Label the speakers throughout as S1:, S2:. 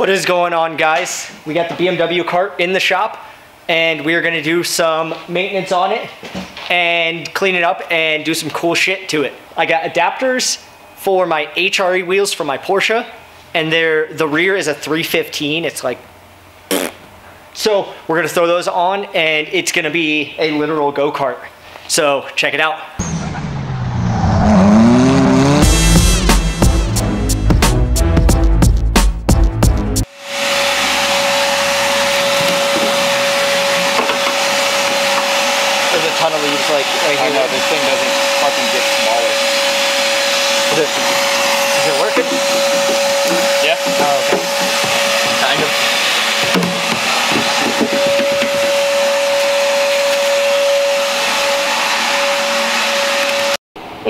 S1: What is going on guys? We got the BMW kart in the shop and we're gonna do some maintenance on it and clean it up and do some cool shit to it. I got adapters for my HRE wheels for my Porsche and they're, the rear is a 315. It's like, so we're gonna throw those on and it's gonna be a literal go-kart. So check it out.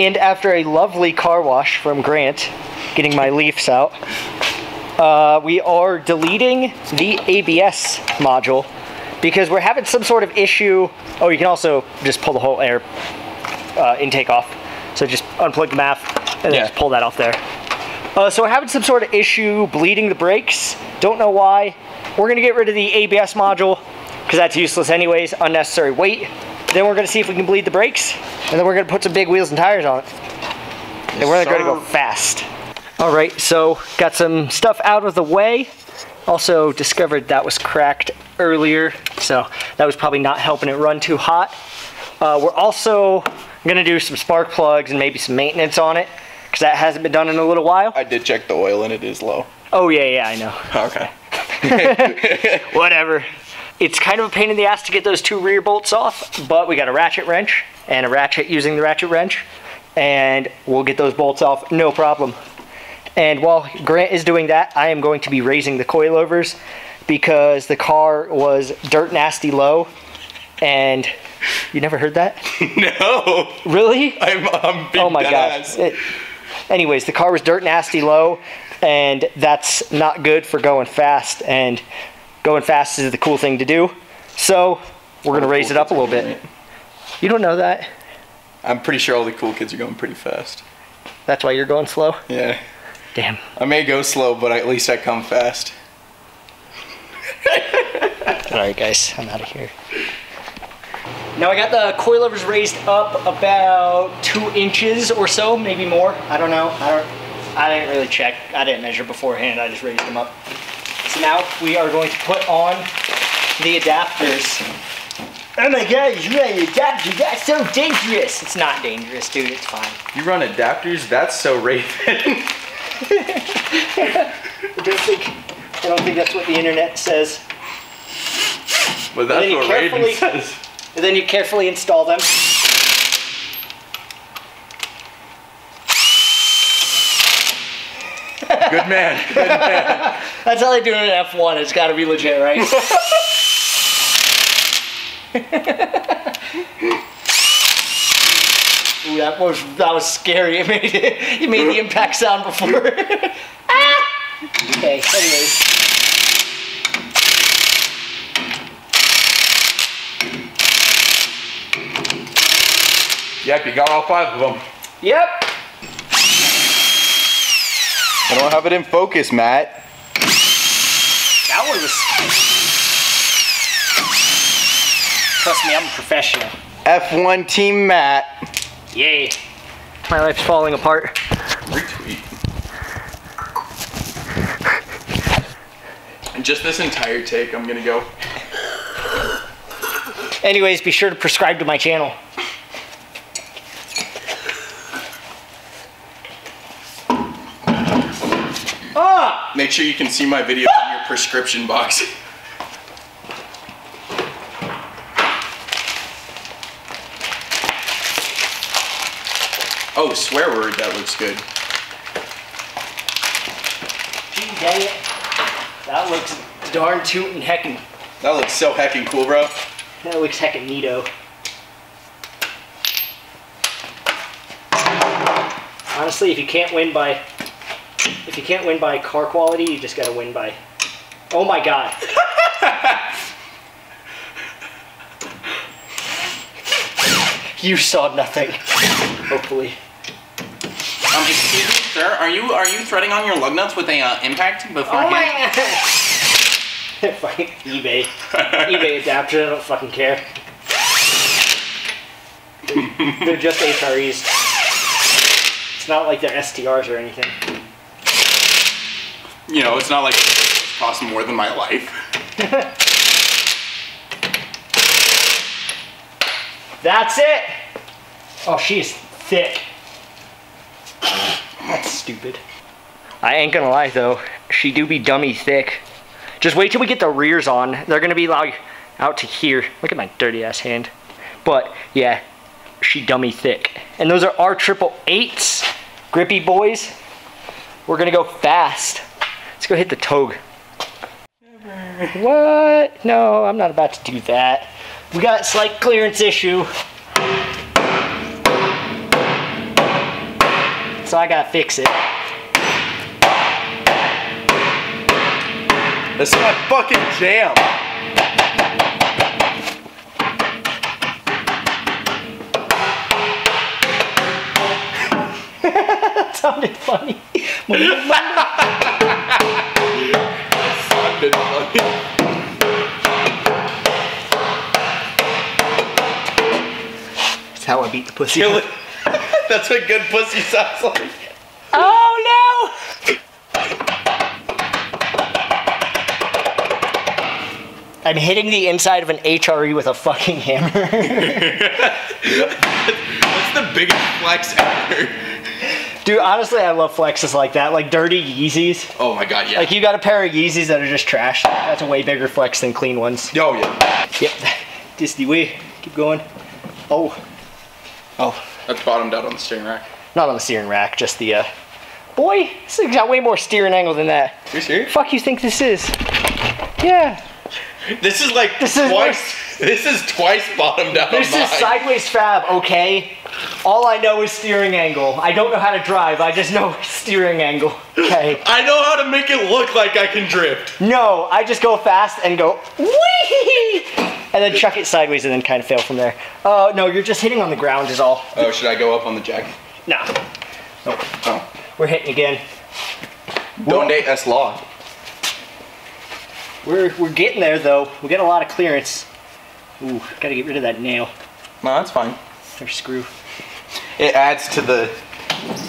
S1: And after a lovely car wash from Grant, getting my leaves out, uh, we are deleting the ABS module because we're having some sort of issue. Oh, you can also just pull the whole air uh, intake off. So just unplug the MAF and then
S2: Yeah.
S1: just pull that off there. Uh, so we're having some sort of issue bleeding the brakes. Don't know why. We're gonna get rid of the ABS module because that's useless anyways, unnecessary weight. Then we're gonna see if we can bleed the brakes and then we're gonna put some big wheels and tires on it. And we're gonna go fast. All right, so got some stuff out of the way. Also discovered that was cracked earlier, so that was probably not helping it run too hot. Uh, we're also gonna do some spark plugs and maybe some maintenance on it, because that hasn't been done in a little while.
S2: I did check the oil and it is low.
S1: Oh yeah, yeah, I know.
S2: Okay.
S1: Whatever. It's kind of a pain in the ass to get those two rear bolts off, but we got a ratchet wrench and a ratchet using the ratchet wrench, and we'll get those bolts off, no problem. And while Grant is doing that, I am going to be raising the coilovers because the car was dirt nasty low, and you never heard that?
S2: no.
S1: Really?
S2: I'm, I'm big
S1: oh my god. It- anyways, the car was dirt nasty low, and that's not good for going fast. And going fast is the cool thing to do. So we're gonna raise
S2: cool
S1: it up a little bit. You don't know that?
S2: I'm pretty sure all the cool kids are going pretty fast.
S1: That's why you're going slow.
S2: Yeah.
S1: Damn.
S2: I may go slow, but at least I come fast.
S1: All right, guys, I'm out of here. Now I got the coilovers raised up about two inches or so, maybe more. I don't know. I don't. I didn't really check. I didn't measure beforehand. I just raised them up. So now we are going to put on the adapters. Oh my god, you got an adapter. That's so dangerous. It's not dangerous, dude. It's fine.
S2: You run adapters? That's so Raven.
S1: I don't think. I don't think that's what the internet says.
S2: but that's what Raven says.
S1: And then you carefully install them.
S2: Good man. Good man.
S1: That's how they do it in F1. It's got to be legit, right? Ooh, that was that was scary. It made it, you made the impact sound before. ah! Okay. Anyways,
S2: Yep, you got all five of them.
S1: yep.
S2: I don't have it in focus, Matt.
S1: That one was. Trust me, I'm a professional.
S2: F1 Team Matt.
S1: Yay. My life's falling apart.
S2: Retweet. And just this entire take, I'm gonna go.
S1: Anyways, be sure to prescribe to my channel. Ah!
S2: Make sure you can see my video in your prescription box. Oh, swear word, that looks good.
S1: Gee, dang it. That looks darn tootin' heckin'.
S2: That looks so heckin' cool, bro.
S1: That looks heckin' neato. Honestly, if you can't win by if you can't win by car quality, you just gotta win by Oh my god. you saw nothing. Hopefully.
S3: Um, excuse me, sir. Are you are you threading on your lug nuts with a uh, impact beforehand?
S1: fucking eBay. eBay adapter, I don't fucking care. They're just HREs. It's not like they're STRs or anything.
S3: You know, it's not like it costs more than my life.
S1: That's it! Oh, she is thick. That's stupid. I ain't gonna lie though, she do be dummy thick. Just wait till we get the rears on. They're gonna be like out to here. Look at my dirty ass hand. But yeah, she dummy thick. And those are our triple eights, grippy boys. We're gonna go fast. Let's go hit the touge. What? No, I'm not about to do that. We got a slight clearance issue. So I gotta fix it.
S2: That's my fucking jam.
S1: Sounded funny. When you-
S2: Sounded funny.
S1: That's how I beat the pussy.
S2: Kill it. That's what good pussy sounds like.
S1: Oh no! I'm hitting the inside of an HRE with a fucking hammer.
S2: That's the biggest flex ever.
S1: Dude, honestly, I love flexes like that, like dirty Yeezys.
S2: Oh my god, yeah.
S1: Like you got a pair of Yeezys that are just trash. That's a way bigger flex than clean ones.
S2: Yo, yeah.
S1: Yep. Disney way. Keep going. Oh. Oh.
S3: That's bottomed out on the steering rack.
S1: Not on the steering rack, just the uh Boy, this thing's got way more steering angle than that.
S2: You serious?
S1: Fuck you think this is? Yeah.
S2: This is like
S1: This is
S2: twice. This is twice bottomed out.
S1: This is sideways fab, okay? All I know is steering angle. I don't know how to drive, I just know steering angle. Okay.
S2: I know how to make it look like I can drift.
S1: No, I just go fast and go wee and then chuck it sideways and then kind of fail from there. Oh, no, you're just hitting on the ground is all.
S2: Oh, should I go up on the jack?
S1: No. Nope.
S2: Oh.
S1: We're hitting again.
S2: Donate S law.
S1: We're we're getting there though. We got a lot of clearance. Ooh, gotta get rid of that nail
S2: No, that's fine.
S1: or screw.
S2: It adds to the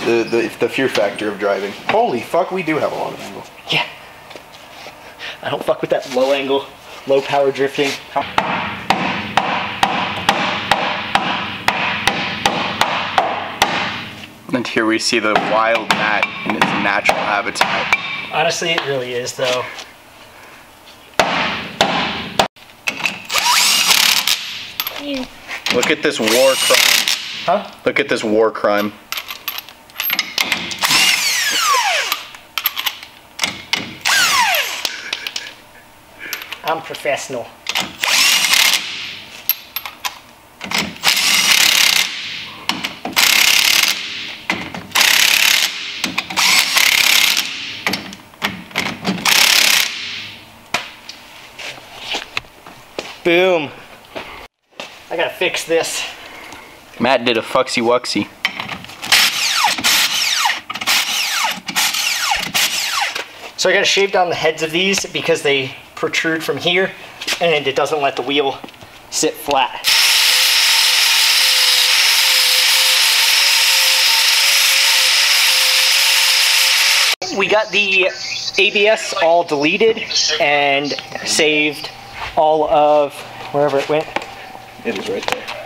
S2: the, the the fear factor of driving. Holy fuck, we do have a lot of angle.
S1: Yeah. I don't fuck with that low angle, low power drifting.
S3: And here we see the wild gnat in its natural habitat.
S1: Honestly, it really is though.
S3: Look at this war crime.
S1: Huh?
S3: Look at this war crime.
S1: I'm professional. Boom. I gotta fix this.
S3: Matt did a fucksy wucksy.
S1: So I gotta shave down the heads of these because they protrude from here and it doesn't let the wheel sit flat. We got the ABS all deleted and saved all of wherever it went.
S2: It is right there.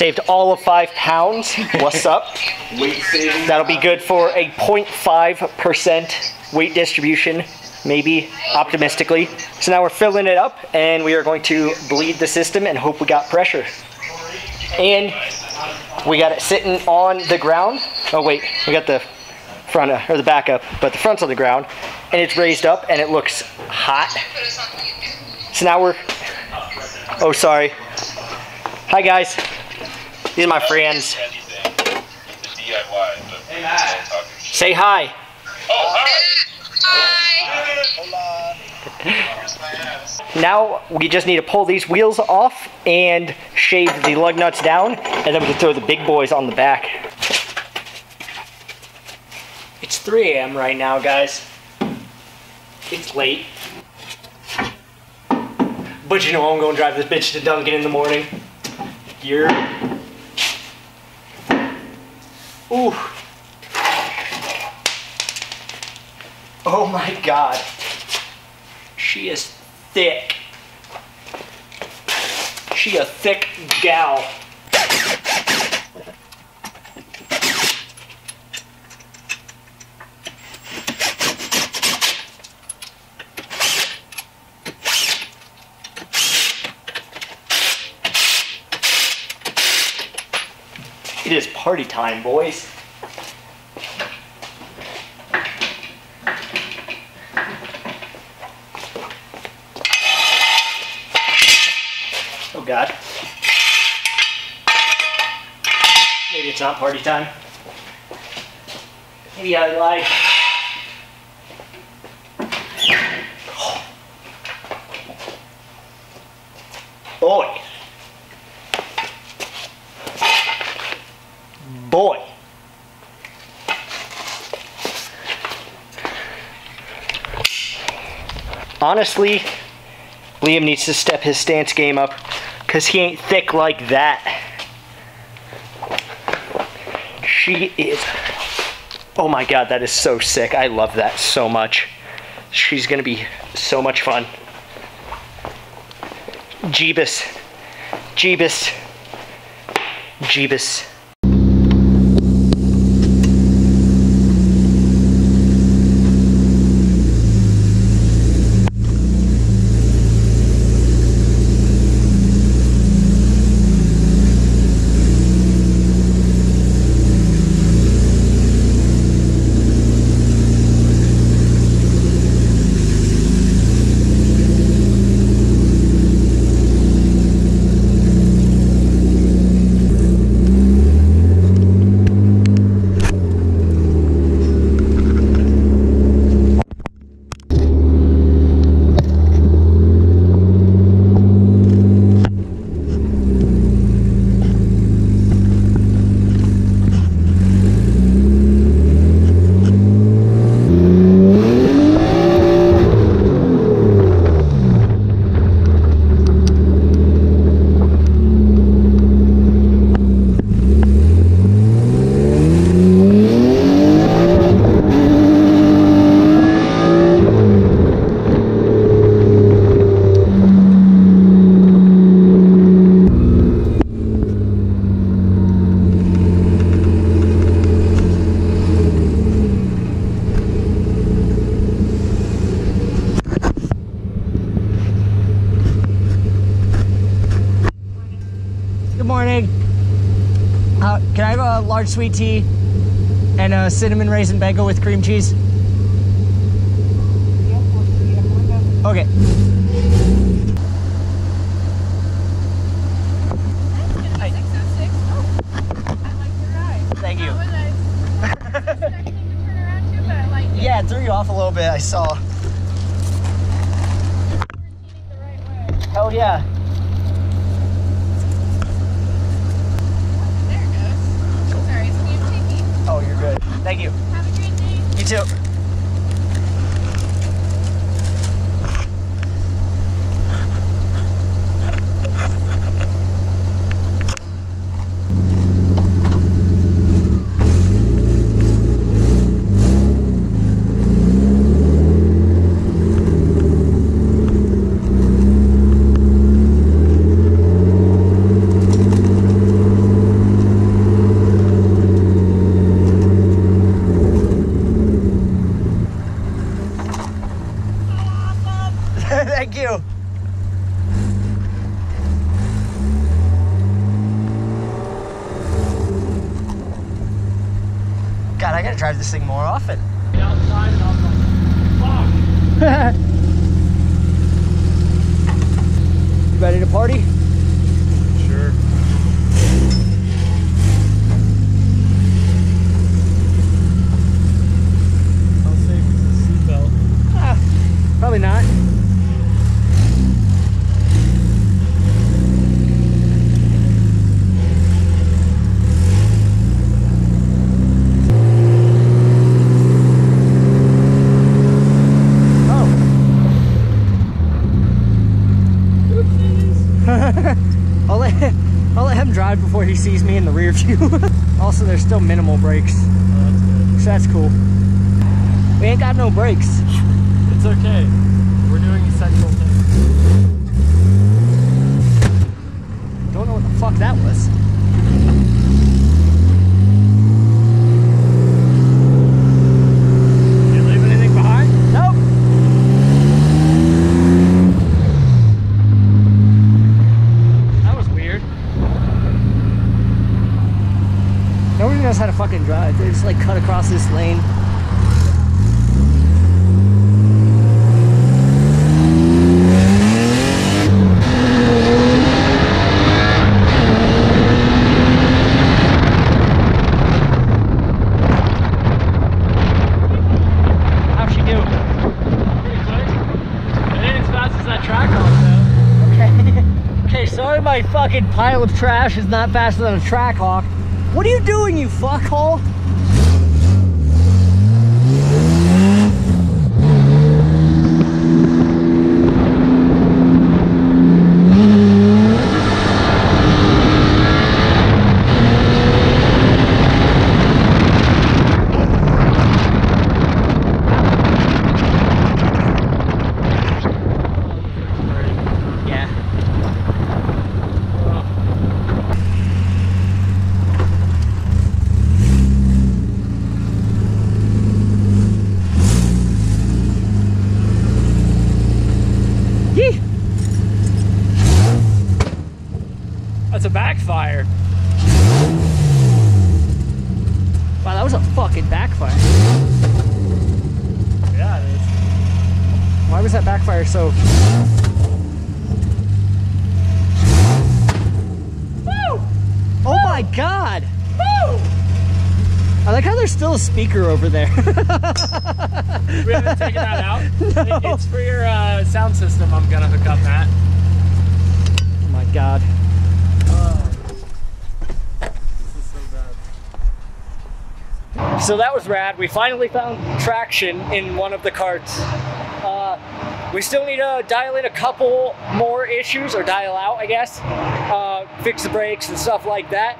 S1: Saved all of five pounds. What's up? That'll be good for a 0.5% weight distribution, maybe, optimistically. So now we're filling it up and we are going to bleed the system and hope we got pressure. And we got it sitting on the ground. Oh wait, we got the front, uh, or the back up, but the front's on the ground. And it's raised up and it looks hot. So now we're, oh sorry. Hi guys, these are my friends. Say hi. Now we just need to pull these wheels off and shave the lug nuts down, and then we can throw the big boys on the back. It's 3 a.m. right now, guys. It's late. But you know I'm gonna drive this bitch to Dunkin' in the morning. You're. Ooh. Oh my god. She is thick. She a thick gal. It is party time, boys. Oh god. Maybe it's not party time. Maybe I lied. Boy. Boy. Honestly, Liam needs to step his stance game up because he ain't thick like that. She is. Oh my god, that is so sick. I love that so much. She's gonna be so much fun. Jeebus. Jeebus. Jeebus. Good morning. Uh, can I have a large sweet tea and a cinnamon raisin bagel with cream cheese? Okay. Thank you. Yeah, it threw you off a little bit. I saw. Hell oh, yeah. You're good. Thank you. You too. Thank you. God, I gotta drive this thing more often. You ready to party?
S4: Sure. How safe is the seatbelt?
S1: Ah, probably not. I'll let him, I'll let him he sees me in the rear view. also, there's still minimal brakes,
S4: Oh, that's good.
S1: so that's cool. We ain't got no brakes.
S4: It's okay. We're doing essential things.
S1: Don't know what the fuck that was.
S4: You leave anything behind?
S1: Nope. That was weird. Nobody knows how to fucking drive. They just like cut across this lane. How's she do?
S4: It ain't as fast as that Trackhawk
S1: Okay. okay, sorry my fucking pile of trash is not faster than a Trackhawk. What are you doing, you fuckhole?
S4: though.
S1: Yeah. Yee.
S4: That's a backfire.
S1: Wow, that was a fucking backfire.
S4: Yeah, it is.
S1: Why was that backfire so?
S4: Woo!
S1: Oh my god!
S4: Woo!
S1: I like how there's still a speaker over there.
S4: We haven't taken that out.
S1: No.
S4: It- It's for your uh, sound system. I'm gonna hook up, Matt.
S1: oh my god.
S4: Oh. This is so bad.
S1: So that was rad. We finally found traction in one of the karts. Uh, we still need to dial in a couple more issues, or dial out, I guess. Uh, fix the brakes and stuff like that.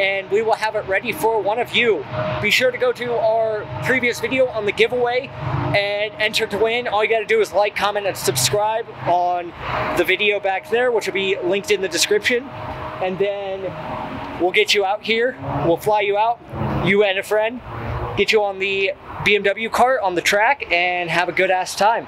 S1: And we will have it ready for one of you. Be sure to go to our previous video on the giveaway and enter to win. All you got to do is like, comment, and subscribe on the video back there, which will be linked in the description. And then we'll get you out here. We'll fly you out, you and a friend, get you on the BMW kart on the track, and have a good ass time.